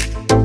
you